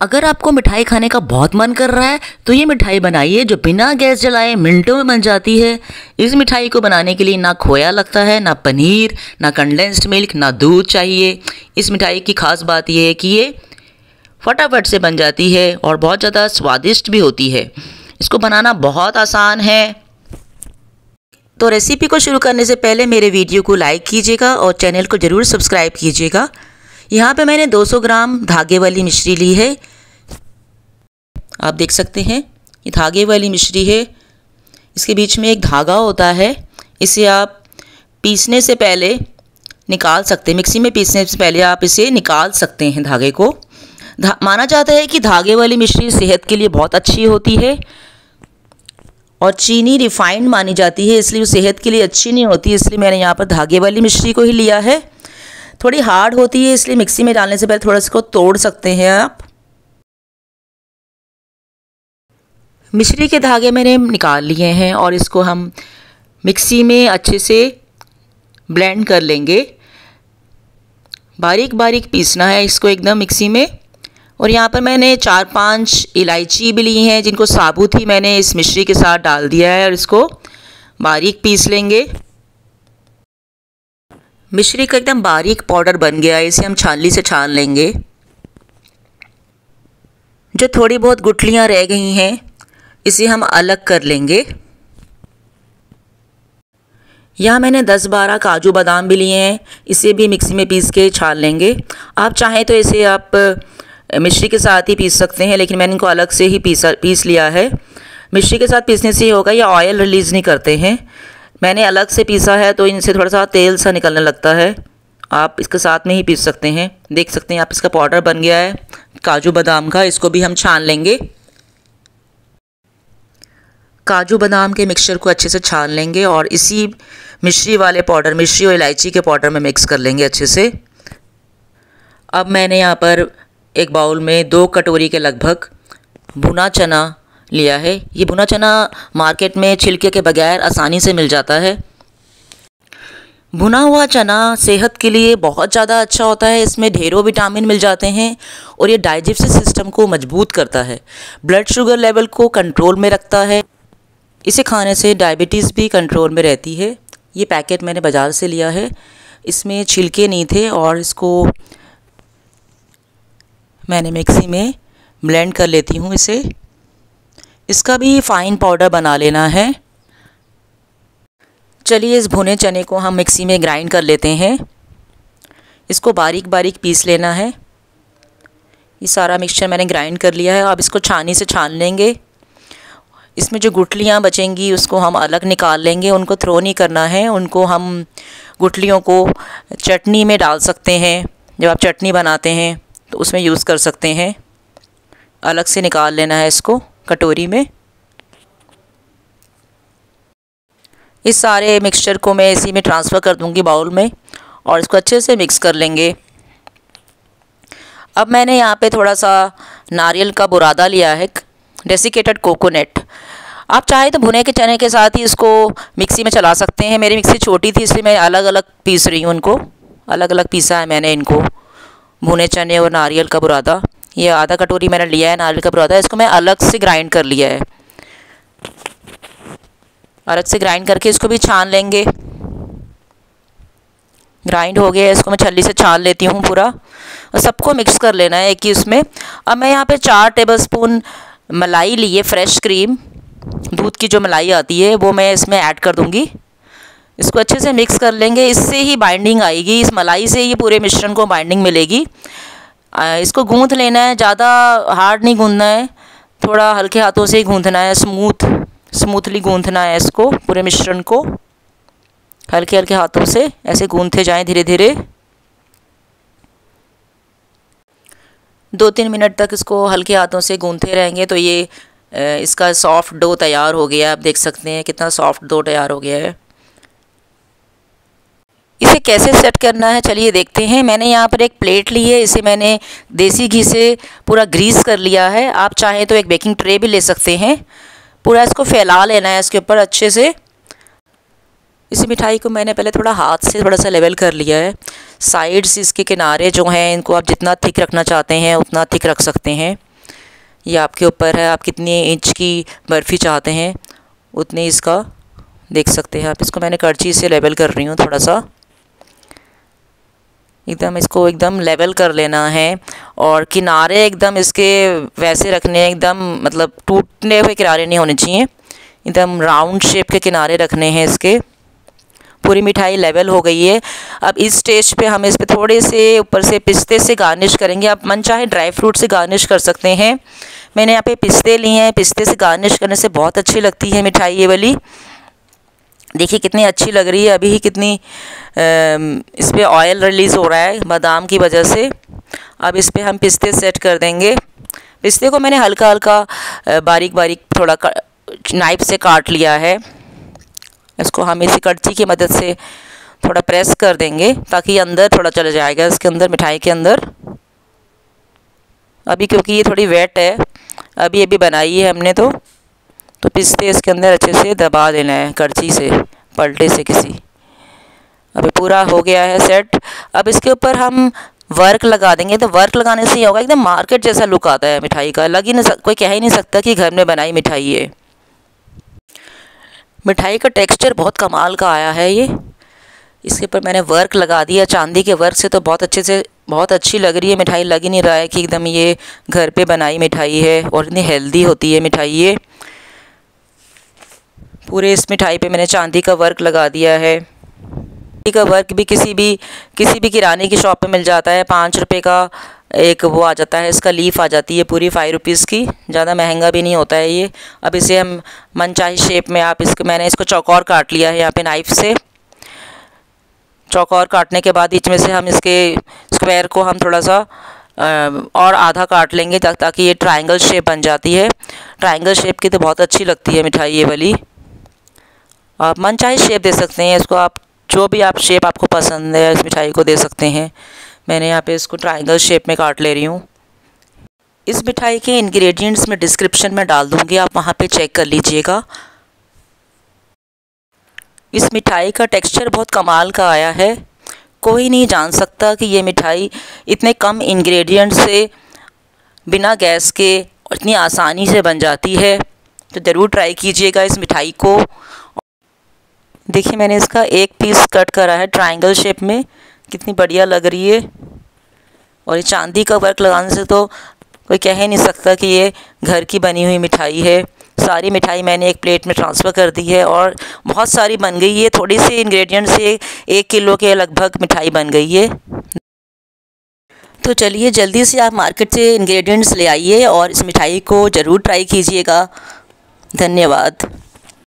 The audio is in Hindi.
अगर आपको मिठाई खाने का बहुत मन कर रहा है तो ये मिठाई बनाइए जो बिना गैस जलाए मिनटों में बन जाती है। इस मिठाई को बनाने के लिए ना खोया लगता है, ना पनीर, ना कंडेंस्ड मिल्क ना दूध चाहिए। इस मिठाई की खास बात यह है कि ये फटाफट से बन जाती है और बहुत ज़्यादा स्वादिष्ट भी होती है। इसको बनाना बहुत आसान है। तो रेसिपी को शुरू करने से पहले मेरे वीडियो को लाइक कीजिएगा और चैनल को ज़रूर सब्सक्राइब कीजिएगा। यहाँ पे मैंने 200 ग्राम धागे वाली मिश्री ली है। आप देख सकते हैं ये धागे वाली मिश्री है। इसके बीच में एक धागा होता है इसे आप पीसने से पहले निकाल सकते हैं। मिक्सी में पीसने से पहले आप इसे निकाल सकते हैं धागे को। धा, माना जाता है कि धागे वाली मिश्री सेहत के लिए बहुत अच्छी होती है और चीनी रिफाइंड मानी जाती है इसलिए वो सेहत के लिए अच्छी नहीं होती इसलिए मैंने यहाँ पर धागे वाली मिश्री को ही लिया है। थोड़ी हार्ड होती है, इसलिए मिक्सी में डालने से पहले थोड़ा इसको तोड़ सकते हैं आप। मिश्री के धागे मैंने निकाल लिए हैं और इसको हम मिक्सी में अच्छे से ब्लेंड कर लेंगे। बारीक बारीक पीसना है इसको एकदम मिक्सी में। और यहाँ पर मैंने चार पाँच इलायची भी ली हैं, जिनको साबुत ही मैंने इस मिश्री के साथ डाल दिया है और इसको बारीक पीस लेंगे। मिश्री का एकदम बारीक पाउडर बन गया है, इसे हम छानली से छान लेंगे। जो थोड़ी बहुत गुटलियाँ रह गई हैं, इसे हम अलग कर लेंगे। यहाँ मैंने 10-12 काजू बादाम भी लिए हैं, इसे भी मिक्सी में पीस के छान लेंगे। आप चाहें तो इसे आप मिश्री के साथ ही पीस सकते हैं, लेकिन मैंने इनको अलग से ही पीसा, पीस लिया है। मिश्री के साथ पीसने से ये होगा, ये ऑयल रिलीज़ नहीं करते हैं। मैंने अलग से पीसा है तो इनसे थोड़ा सा तेल सा निकलने लगता है। आप इसके साथ में ही पीस सकते हैं। देख सकते हैं आप इसका पाउडर बन गया है। काजू बादाम का इसको भी हम छान लेंगे। काजू बादाम के मिक्सचर को अच्छे से छान लेंगे और इसी मिश्री वाले पाउडर, मिश्री और इलायची के पाउडर में मिक्स कर लेंगे अच्छे से। अब मैंने यहाँ पर एक बाउल में दो कटोरी के लगभग भुना चना लिया है। ये भुना चना मार्केट में छिलके के बगैर आसानी से मिल जाता है। भुना हुआ चना सेहत के लिए बहुत ज़्यादा अच्छा होता है। इसमें ढेरों विटामिन मिल जाते हैं और ये डाइजेस्टिव सिस्टम को मज़बूत करता है। ब्लड शुगर लेवल को कंट्रोल में रखता है। इसे खाने से डायबिटीज़ भी कंट्रोल में रहती है। ये पैकेट मैंने बाज़ार से लिया है। इसमें छिलके नहीं थे और इसको मैंने मिक्सी में ब्लेंड कर लेती हूँ इसे। इसका भी फ़ाइन पाउडर बना लेना है। चलिए इस भुने चने को हम मिक्सी में ग्राइंड कर लेते हैं। इसको बारीक बारीक पीस लेना है। ये सारा मिक्सचर मैंने ग्राइंड कर लिया है। अब इसको छानी से छान लेंगे। इसमें जो गुटलियाँ बचेंगी उसको हम अलग निकाल लेंगे। उनको थ्रो नहीं करना है। उनको हम गुटलियों को चटनी में डाल सकते हैं। जब आप चटनी बनाते हैं तो उसमें यूज़ कर सकते हैं। अलग से निकाल लेना है इसको। कटोरी में। इस सारे मिक्सचर को मैं इसी में ट्रांसफ़र कर दूँगी बाउल में और इसको अच्छे से मिक्स कर लेंगे। अब मैंने यहाँ पे थोड़ा सा नारियल का बुरादा लिया है डेसिकेटेड कोकोनट आप चाहे तो भुने के चने के साथ ही इसको मिक्सी में चला सकते हैं। मेरी मिक्सी छोटी थी, इसलिए मैं अलग अलग पीस रही हूँ उनको अलग अलग पीसा है मैंने इनको, भुने चने और नारियल का बुरादा। ये आधा कटोरी मैंने लिया है नारियल का बुरादा इसको मैं अलग से ग्राइंड कर लिया है। अलग से ग्राइंड करके इसको भी छान लेंगे। ग्राइंड हो गया इसको मैं छल्ली से छान लेती हूँ पूरा। और सबको मिक्स कर लेना है एक ही उसमें। अब मैं यहाँ पे चार टेबल स्पून मलाई है फ्रेश क्रीम दूध की जो मलाई आती है, वो मैं इसमें ऐड कर दूँगी। इसको अच्छे से मिक्स कर लेंगे, इससे ही बाइंडिंग आएगी। इस मलाई से ही पूरे मिश्रण को बाइंडिंग मिलेगी। इसको गूंथ लेना है, ज़्यादा हार्ड नहीं गूंथना है, थोड़ा हल्के हाथों से ही गूंथना है स्मूथ स्मूथली गूंथना है इसको, पूरे मिश्रण को। हल्के हल्के हाथों से ऐसे गूंथे जाएँ धीरे धीरे दो तीन मिनट तक इसको हल्के हाथों से गूंथे रहेंगे तो ये इसका सॉफ्ट डो तैयार हो गया आप देख सकते हैं कितना सॉफ्ट डो तैयार हो गया है। इसे कैसे सेट करना है? चलिए देखते हैं। मैंने यहाँ पर एक प्लेट ली है। इसे मैंने देसी घी से पूरा ग्रीस कर लिया है। आप चाहें तो एक बेकिंग ट्रे भी ले सकते हैं। पूरा इसको फैला लेना है इसके ऊपर अच्छे से। इसी मिठाई को मैंने पहले थोड़ा हाथ से थोड़ा सा लेवल कर लिया है। साइड्स इसके किनारे जो हैं, इनको आप जितना थिक रखना चाहते हैं, उतना थिक रख सकते हैं। ये आपके ऊपर है। आप कितनी इंच की बर्फ़ी चाहते हैं, उतने इसका देख सकते हैं आप। इसको मैंने करची से लेवल कर रही हूँ थोड़ा सा। एकदम इसको एकदम लेवल कर लेना है और किनारे एकदम इसके वैसे रखने एकदम मतलब टूटने हुए किनारे नहीं होने चाहिए। एकदम राउंड शेप के किनारे रखने हैं इसके। पूरी मिठाई लेवल हो गई है। अब इस स्टेज पे हम इस पर थोड़े से ऊपर से पिस्ते से गार्निश करेंगे। आप मन चाहे ड्राई फ्रूट से गार्निश कर सकते हैं। मैंने यहाँ पे पिस्ते लिए हैं। पिस्ते से गार्निश करने से बहुत अच्छी लगती है मिठाई ये वाली। देखिए कितनी अच्छी लग रही है। अभी ही कितनी इस पर ऑयल रिलीज़ हो रहा है बादाम की वजह से। अब इस पर हम पिस्ते सेट कर देंगे। पिस्ते को मैंने हल्का हल्का बारीक बारीक थोड़ा नाइफ से काट लिया है। इसको हम इसी कड़ची की मदद से थोड़ा प्रेस कर देंगे ताकि अंदर थोड़ा चला जाएगा, इसके अंदर, मिठाई के अंदर। अभी क्योंकि ये थोड़ी वेट है, अभी अभी बनाई है हमने तो तो पिस्ते इसके अंदर अच्छे से दबा देना है करची से, पलटे से किसी। अभी पूरा हो गया है सेट अब इसके ऊपर हम वर्क लगा देंगे. तो वर्क लगाने से ये होगा, एकदम मार्केट जैसा लुक आता है मिठाई का. लग ही नहीं कोई कह ही नहीं सकता कि घर में बनाई मिठाई है मिठाई का टेक्सचर बहुत कमाल का आया है ये. इसके ऊपर मैंने वर्क लगा दिया. चांदी के वर्क से तो बहुत अच्छे से, बहुत अच्छी लग रही है. मिठाई लग ही नहीं रहा है कि एकदम ये घर पे बनाई मिठाई है और इतनी हेल्दी होती है मिठाई ये. पूरे इस मिठाई पे मैंने चांदी का वर्क लगा दिया है. का वर्क भी किसी भी किसी भी किराने की शॉप पे मिल जाता है। पाँच रुपये का एक वो आ जाता है, इसका लीफ आ जाती है पूरी फाइव रुपीज़ की। ज़्यादा महँगा भी नहीं होता है ये। अब इसे हम मनचाही शेप में आप इसको, मैंने इसको चौकोर काट लिया है यहाँ पे नाइफ से। चौकोर काटने के बाद इसमें से हम इसके स्क्वायर को हम थोड़ा सा और आधा काट लेंगे ताकि ये ट्रायंगल शेप बन जाती है। ट्रायंगल शेप की तो बहुत अच्छी लगती है मिठाई ये वाली। आप मन चाहे शेप दे सकते हैं, इसको आप जो भी आप शेप आपको पसंद है, इस मिठाई को दे सकते हैं। मैंने यहाँ पे इसको ट्रायंगल शेप में काट ले रही हूँ। इस मिठाई के इंग्रेडिएंट्स में डिस्क्रिप्शन में डाल दूँगी, आप वहाँ पे चेक कर लीजिएगा। इस मिठाई का टेक्सचर बहुत कमाल का आया है। कोई नहीं जान सकता कि ये मिठाई इतने कम इंग्रेडिएंट से, बिना गैस के इतनी आसानी से बन जाती है। तो ज़रूर ट्राई कीजिएगा इस मिठाई को। देखिए मैंने इसका एक पीस कट करा है ट्रायंगल शेप में। कितनी बढ़िया लग रही है। और ये चांदी का वर्क लगाने से तो कोई कह ही नहीं सकता कि ये घर की बनी हुई मिठाई है। सारी मिठाई मैंने एक प्लेट में ट्रांसफ़र कर दी है और बहुत सारी बन गई है। थोड़ी सी इंग्रेडिएंट से एक किलो के लगभग मिठाई बन गई है। तो चलिए, जल्दी से आप मार्केट से इंग्रेडिएंट्स ले आइए और इस मिठाई को ज़रूर ट्राई कीजिएगा। धन्यवाद।